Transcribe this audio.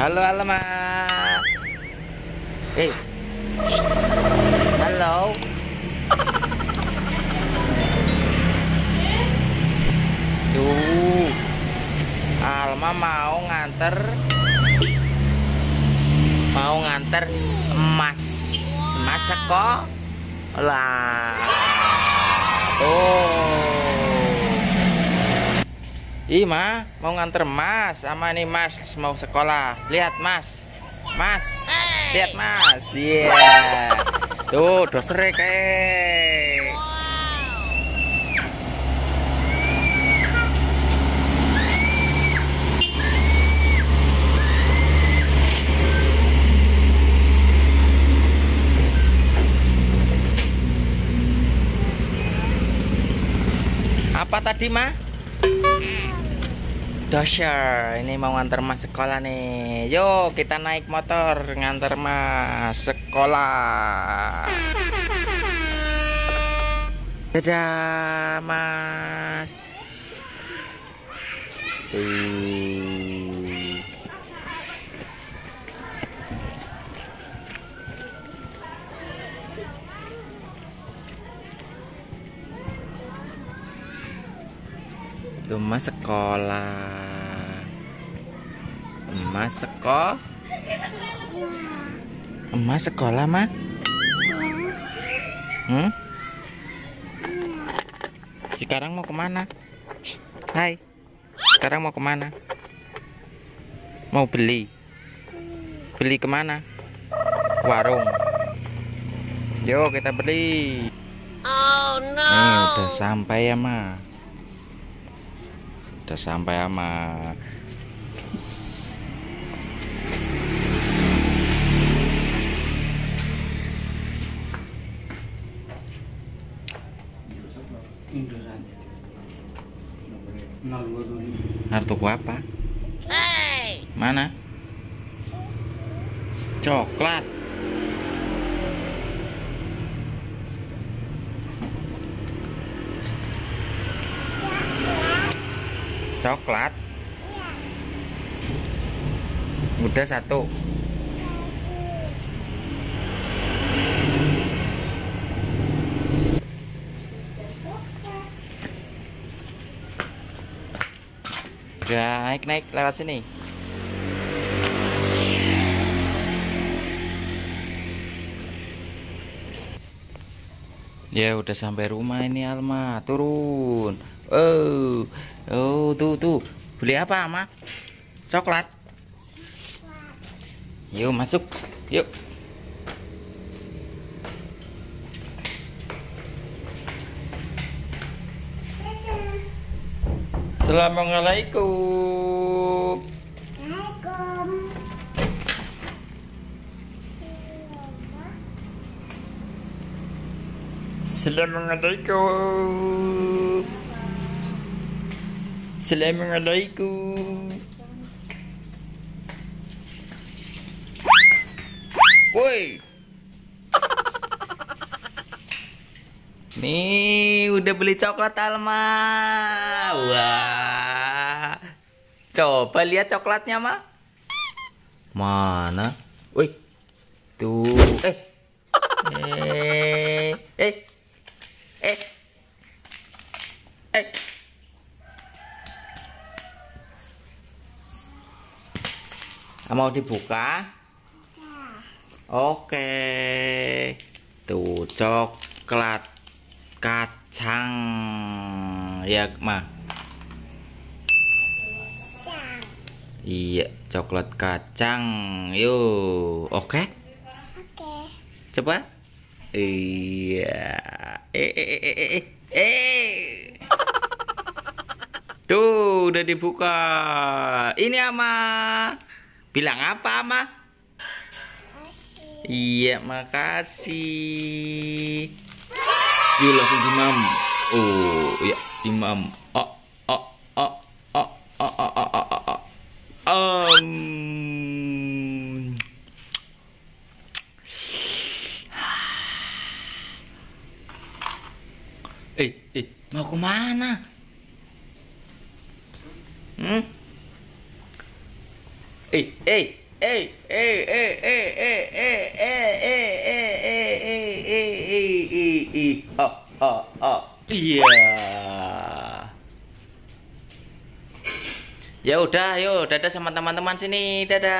Halo Alma. Eh. Halo. Tuh. Alma mau nganter mau nganter emas. Emas kok? Lah. Tuh. Ih, Ma, mau nganter Mas sama nih Mas mau sekolah. Lihat, Mas. Mas. Lihat, Mas. Iya. Yeah. Tuh, doser kayak. Apa tadi, Ma? Dosher, ini mau nganter mas sekolah nih. Yuk kita naik motor nganter mas sekolah. Dadah mas. Tuh. Rumah sekolah. Emas sekolah. Emas sekolah, mah? Hmm? Sekarang mau ke mana? Shh, hai. Sekarang mau ke mana? Mau beli? Beli ke mana? Warung. Yuk kita beli. Oh no. Nih udah sampai ya, mah udah sampai sama Harus apa? Hey. Mana? Coklat. Coklat. Udah satu. Udah naik naik lewat sini. Ya udah sampai rumah ini Alma turun. Oh, oh tuh tuh beli apa Alma? Coklat. Yuk masuk, yuk. Assalamualaikum. Assalamualaikum. Assalamualaikum. Woi. Nih, udah beli coklat Alma. Wah. Coba lihat coklatnya, Ma. Mana? Woi. Tuh. Eh. Eh. Eh. Eh. Eh. Mau dibuka? Oke. Tuh coklat kacang. Ya, Ma. Iya, coklat kacang. Yuk, oke? Oke. Coba. Iya. Eh, eh, eh, eh, eh, eh. Tuh, udah dibuka. Ini Ama. Bilang apa, Ama? Iya, makasih. Yuk langsung imam. Oh, ya, imam. Oh, oh, oh, oh, oh, oh, oh, oh, oh. Um. Eh, eh, mau ke mana? Hmm? Eh, eh, eh eh eh eh eh eh eh eh eh eh eh eh eh eh oh oh oh iya ya udah yuk dadah sama teman-teman sini dadah